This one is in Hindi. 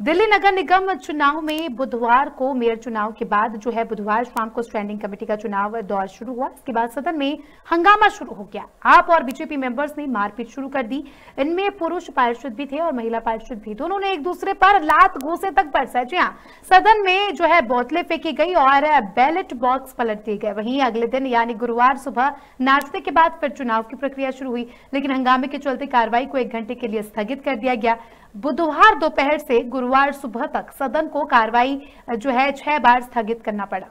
दिल्ली नगर निगम चुनाव में बुधवार को मेयर चुनाव के बाद जो है बुधवार शाम को स्टैंडिंग कमेटी का चुनाव दौर शुरू हुआ। इसके बाद सदन में हंगामा शुरू हो गया। आप और बीजेपी मेंबर्स ने मारपीट शुरू कर दी। इनमें पुरुष पार्षद भी थे और महिला पार्षद भी। दोनों ने एक दूसरे पर लात घूसे तक बरसाए। जी हाँ सदन में जो है बोतलें फेंकी गई और बैलेट बॉक्स पलट दिए गए। वहीं अगले दिन यानी गुरुवार सुबह नाश्ते के बाद फिर चुनाव की प्रक्रिया शुरू हुई। लेकिन हंगामे के चलते कार्रवाई को एक घंटे के लिए स्थगित कर दिया गया। बुधवार दोपहर से गुरुवार सुबह तक सदन को कार्रवाई, जो है, छह बार स्थगित करना पड़ा।